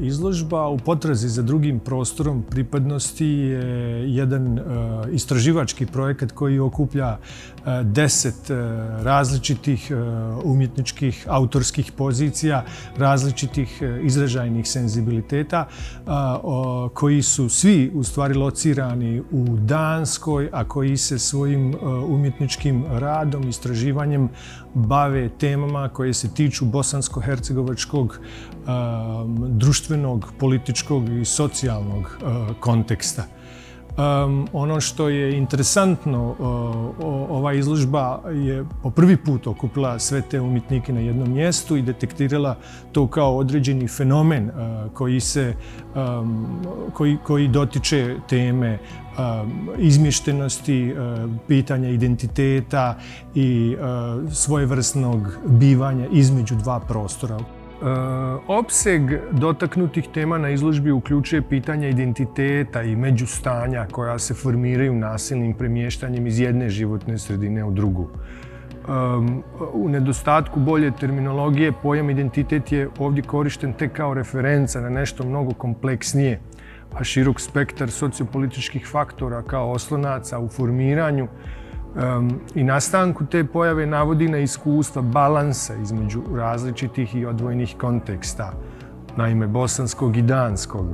izložba u potrazi za drugim prostorom pripadnosti je jedan e, istraživački projekat koji okuplja e, deset e, različitih e, umjetničkih autorskih pozicija, različitih izražajnih senzibiliteta koji su svi u stvari locirani u Danskoj, a koji se svojim umjetničkim radom, istraživanjem bave temama koje se tiču bosansko-hercegovačkog društvenog, političkog i socijalnog e, konteksta. Um, ono što je interesantno, e, ova izložba je po prvi put okupila sve te umjetnike na jednom mjestu i detektirala to kao određeni fenomen e, koji se um, koji, koji dotiče teme izmještenosti, pitanja identiteta i svojevrsnog bivanja između dva prostora. Eh, opseg dotaknutih tema na izložbi uključuje pitanja identiteta i međustanja koja se formiraju nasilnim premještanjem iz jedne životne sredine u drugu. U nedostatku bolje terminologije, pojam identitet je ovdje korišten tek kao referenca na nešto mnogo kompleksnije, a širok spektar sociopolitičkih faktora kao oslonaca u formiranju i nastanku te pojave navodi na iskustva balansa između različitih i odvojnih konteksta, naime bosanskog i danskog.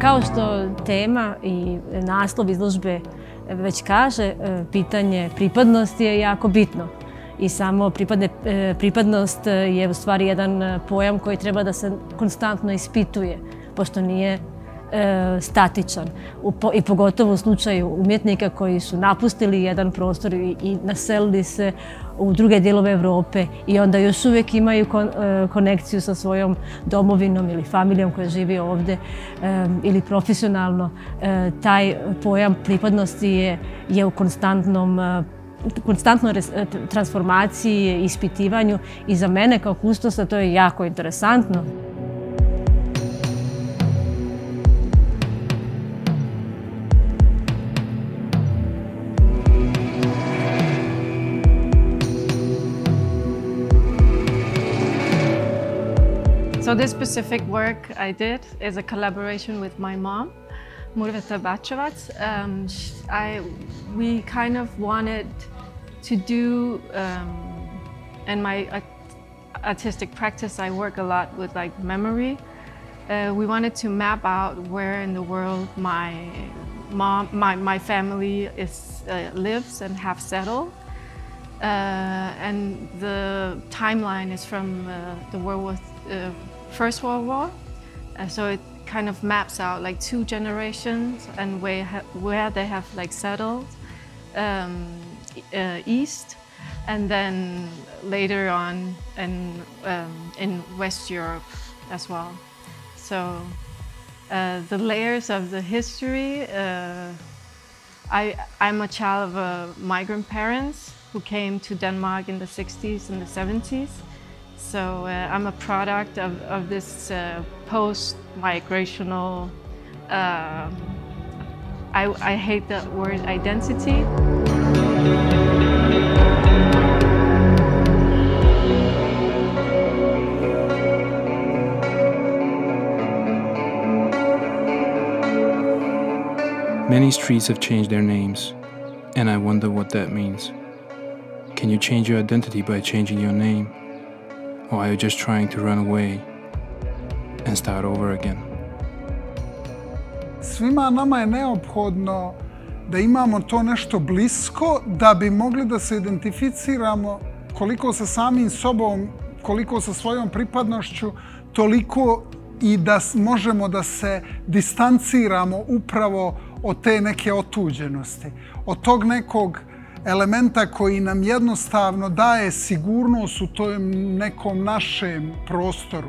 Kao što tema i naslov izložbe već kaže, e, pitanje pripadnosti je jako bitno. I samo pripadne, e, pripadnost je u stvari jedan pojam koji treba da se konstantno ispituje, pošto nije e, statičan. I pogotovo u slučaju umjetnika koji su napustili jedan prostor i naselili se u druge dijelove Evrope i onda još uvijek imaju e, konekciju sa svojom domovinom ili familijom koja živi ovdje e, ili profesionalno. E, taj pojam pripadnosti je, je u konstantnom e, konstantnoj e, transformaciji, ispitivanju i za mene kao kustosa to je jako interesantno. This specific work I did is a collaboration with my mom, Murveta Bacevac. Um, I, we kind of wanted to do, um, in my artistic practice, I work a lot with like memory. Uh, we wanted to map out where in the world my mom, my, my family is, uh, lives and have settled. Uh, and the timeline is from uh, the World War uh, First World War. Uh, so it kind of maps out like two generations and where, where they have like settled um, uh, east and then later on in, um, in West Europe as well. So uh, the layers of the history, uh, I, I'm a child of uh, migrant parents who came to Denmark in the 60s and the 70s. So uh, I'm a product of, of this uh, post-migrational, uh, I, I hate the word identity. Many streets have changed their names, and I wonder what that means. Can you change your identity by changing your name? Or are you just trying to run away and start over again? Svima nama je neophodno da imamo to nešto blisko da bi mogli da se identificiramo koliko sa samim sobom, koliko sa svojom pripadnošću, toliko i da možemo da se distanciramo upravo od te neke otuđenosti, od tog nekog elementa koji nam jednostavno daje sigurnost u tom nekom našem prostoru.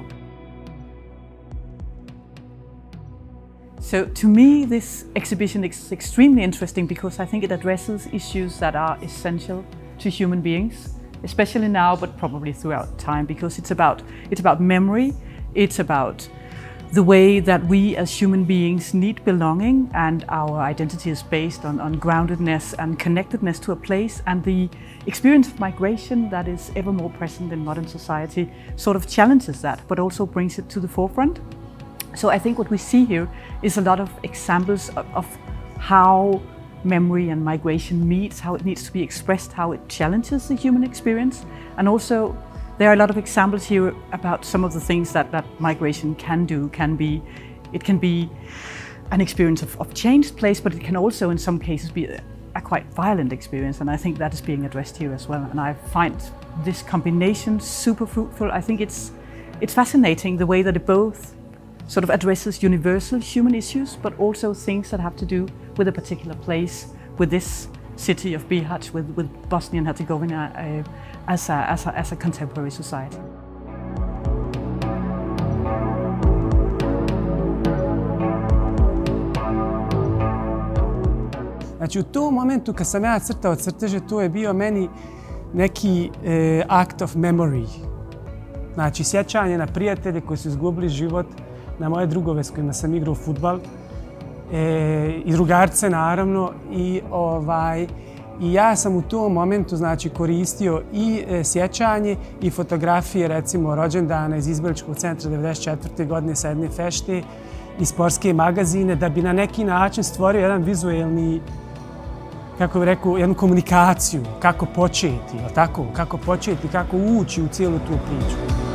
So to me, this exhibition is extremely interesting because I think it addresses issues that are essential to human beings, especially now, but probably throughout time, because it's about, it's about memory, it's about the way that we as human beings need belonging and our identity is based on, on groundedness and connectedness to a place and the experience of migration that is ever more present in modern society sort of challenges that but also brings it to the forefront. So I think what we see here is a lot of examples of, of how memory and migration meets, how it needs to be expressed, how it challenges the human experience and also there are a lot of examples here about some of the things that, that migration can do. Can be, it can be an experience of, of changed place, but it can also in some cases be a, quite violent experience. And I think that is being addressed here as well. And I find this combination super fruitful. I think it's, it's fascinating the way that it both sort of addresses universal human issues, but also things that have to do with a particular place, with this city of Bihać, with, with Bosnia and Herzegovina, uh, as a, as a, as a contemporary society. Znači u tom momentu kad sam ja crtao crteže, to je bio meni neki e, act of memory. Znači sjećanje na prijatelje koji su izgubili život, na moje drugove s kojima sam igrao futbal, e, i drugarce naravno, i ovaj, I ja sam u tom momentu znači, koristio i e, sjećanje i fotografije, recimo, rođendana iz Izbeličkog centra 1994. godine sa jedne fešte i sportske magazine, da bi na neki način stvorio jedan vizuelni, kako bih rekao, jednu komunikaciju, kako početi, tako? kako početi, kako ući u cijelu tu priču.